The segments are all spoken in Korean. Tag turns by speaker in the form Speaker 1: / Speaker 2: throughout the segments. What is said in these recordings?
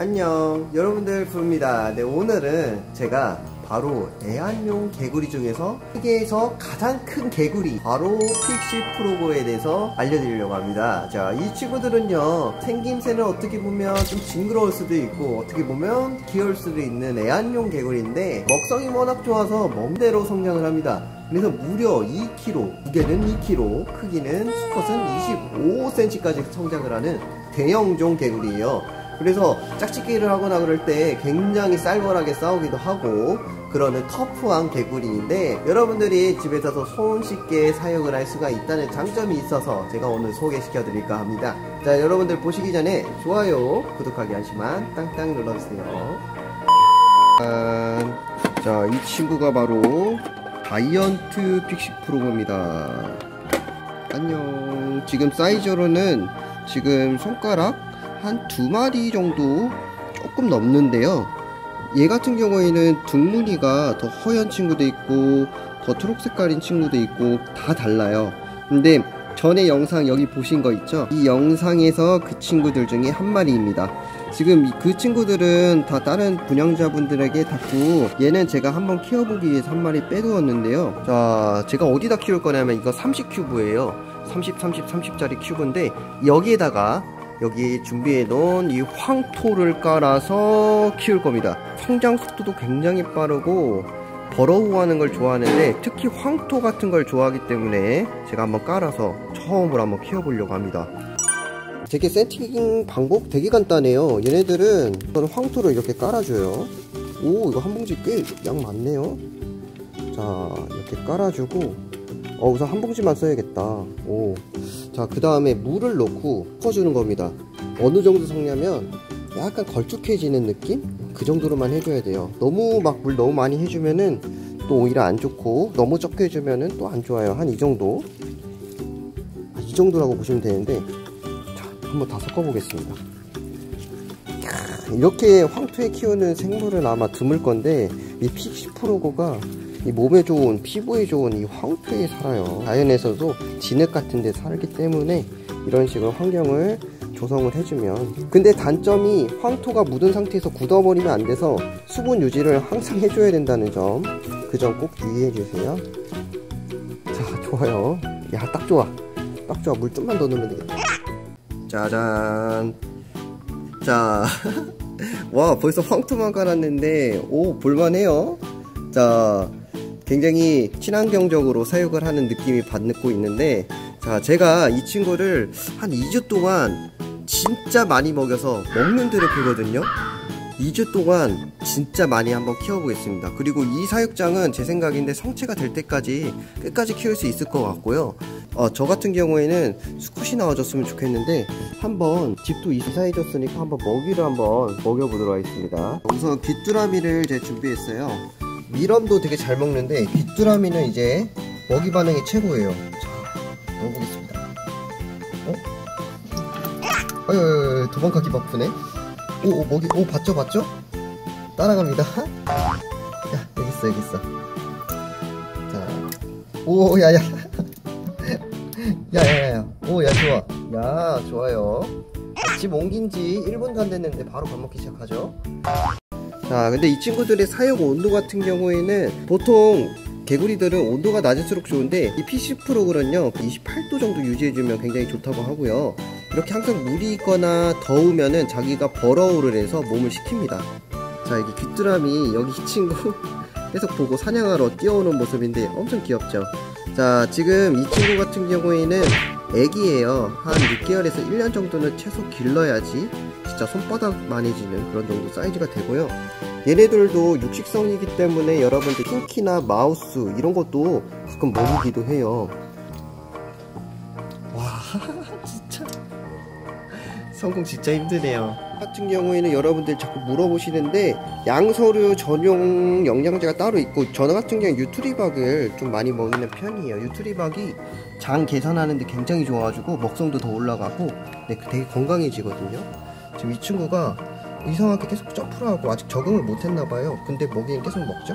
Speaker 1: 안녕. 여러분들 부릅니다. 네 오늘은 제가 바로 애완용 개구리 중에서 세계에서 가장 큰 개구리 바로 픽시 프로고에 대해서 알려드리려고 합니다. 자 이 친구들은요 생김새는 어떻게 보면 좀 징그러울 수도 있고 어떻게 보면 귀여울 수도 있는 애완용 개구리인데 먹성이 워낙 좋아서 먼대로 성장을 합니다. 그래서 무려 2kg, 무게는 2kg, 크기는 수컷은 25cm까지 성장을 하는 대형종 개구리예요 그래서 짝짓기를 하거나 그럴 때 굉장히 쌀벌하게 싸우기도 하고 그러는 터프한 개구리인데 여러분들이 집에서도 손쉽게 사용을 할 수가 있다는 장점이 있어서 제가 오늘 소개시켜 드릴까 합니다. 자 여러분들 보시기 전에 좋아요 구독하기 한시만 땅땅 눌러주세요. 자 이 친구가 바로 다이언트 픽시 프로입니다. 안녕. 지금 사이즈로는 지금 손가락 한 두 마리 정도 조금 넘는데요. 얘 같은 경우에는 둥무늬가 더 허연 친구도 있고 더 초록 색깔인 친구도 있고 다 달라요. 근데 전에 영상 여기 보신 거 있죠? 이 영상에서 그 친구들 중에 한 마리입니다. 지금 그 친구들은 다 다른 분양자분들에게 닫고 얘는 제가 한번 키워보기 위해서 한 마리 빼두었는데요. 자 제가 어디다 키울 거냐면 이거 30큐브예요. 30 30 30짜리 큐브인데 여기에다가 여기 준비해 놓은 이 황토를 깔아서 키울 겁니다. 성장 속도도 굉장히 빠르고 버러우하는 걸 좋아하는데 특히 황토 같은 걸 좋아하기 때문에 제가 한번 깔아서 처음으로 한번 키워보려고 합니다. 되게 세팅 방법 되게 간단해요. 얘네들은 황토를 이렇게 깔아줘요. 오 이거 한 봉지 꽤 양 많네요. 자 이렇게 깔아주고 어 우선 한 봉지만 써야겠다. 오 자그 다음에 물을 넣고 퍼주는 겁니다. 어느 정도 섞냐면 약간 걸쭉해지는 느낌? 그 정도로만 해줘야 돼요. 너무 막 물 너무 많이 해주면은 또 오히려 안 좋고 너무 적게 해주면은 또 안 좋아요. 한 이 정도? 아, 이 정도라고 보시면 되는데 자 한번 다 섞어 보겠습니다. 이렇게 황토에 키우는 생물은 아마 드물 건데 이 픽시 프로고가 이 몸에 좋은 피부에 좋은 이 황토에 살아요. 자연에서도 진흙 같은 데 살기 때문에 이런 식으로 환경을 조성을 해주면. 근데 단점이 황토가 묻은 상태에서 굳어버리면 안 돼서 수분 유지를 항상 해줘야 된다는 점. 그 점 꼭 유의해 주세요. 자 좋아요. 야 딱 좋아. 딱 좋아. 물 좀만 더 넣으면 되겠다. 짜잔. 자 와 벌써 황토만 깔았는데 오 볼만해요. 자 굉장히 친환경적으로 사육을 하는 느낌이 받고 있는데 자 제가 이 친구를 한 2주 동안 진짜 많이 먹여서 먹는 대로 크거든요. 2주 동안 진짜 많이 한번 키워보겠습니다. 그리고 이 사육장은 제 생각인데 성체가 될 때까지 끝까지 키울 수 있을 것 같고요. 어, 저 같은 경우에는 수컷이 나와줬으면 좋겠는데 한번 집도 이사해줬으니까 한번 먹이를 한번 먹여보도록 하겠습니다. 우선 귀뚜라미를 제가 준비했어요 미럼도 되게 잘 먹는데 귀뚜라미는 이제 먹이 반응이 최고예요. 자 넣어보겠습니다. 어? 어휴 도망가기 바쁘네. 오, 오 먹이 오 봤죠 봤죠? 따라갑니다. 야 여기 있어 여기 있어. 자오 야야. 야야야 오야 좋아. 야 좋아요. 집 옮긴 지 1분도 안 됐는데 바로 밥 먹기 시작하죠 자 근데 이 친구들의 사육 온도 같은 경우에는 보통 개구리들은 온도가 낮을수록 좋은데 이 PC 프로그램은요 28도 정도 유지해주면 굉장히 좋다고 하고요. 이렇게 항상 물이 있거나 더우면은 자기가 버러우를 해서 몸을 식힙니다. 자 여기 귀뚜라미 여기 이 친구 계속 보고 사냥하러 뛰어오는 모습인데 엄청 귀엽죠? 자 지금 이 친구 같은 경우에는 애기예요. 한 6개월에서 1년 정도는 최소 길러야지 진짜 손바닥만이 지는 그런 정도 사이즈가 되고요. 얘네들도 육식성이기 때문에 여러분들 킹키나 마우스 이런 것도 가끔 먹이기도 해요. 와 진짜. 성공 진짜 힘드네요 같은 경우에는 여러분들 자꾸 물어보시는데 양서류 전용 영양제가 따로 있고 저 같은 경우 유트리박을 좀 많이 먹이는 편이에요. 유트리박이 장 개선하는데 굉장히 좋아가지고 먹성도 더 올라가고 네, 되게 건강해지거든요. 지금 이 친구가 이상하게 계속 점프를 하고 아직 적응을 못했나봐요. 근데 먹이는 계속 먹죠?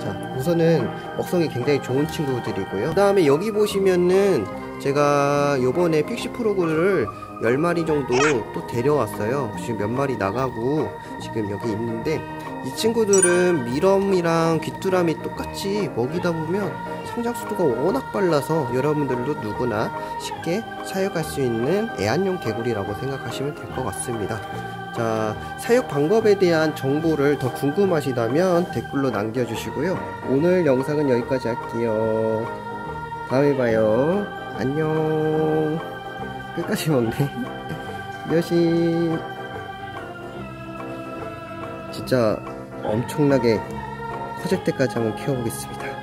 Speaker 1: 자 우선은 먹성이 굉장히 좋은 친구들이고요. 그 다음에 여기 보시면은 제가 요번에 픽시 프로그를 10마리 정도 또 데려왔어요. 지금 몇 마리 나가고 지금 여기 있는데 이 친구들은 미럼이랑 귀뚜라미 똑같이 먹이다 보면 성장速도가 워낙 빨라서 여러분들도 누구나 쉽게 사육할 수 있는 애완용 개구리라고 생각하시면 될 것 같습니다. 자, 사육 방법에 대한 정보를 더 궁금하시다면 댓글로 남겨주시고요. 오늘 영상은 여기까지 할게요. 다음에 봐요. 안녕. 끝까지 먹네. 몇시 진짜 엄청나게 커질 때까지 한번 키워보겠습니다.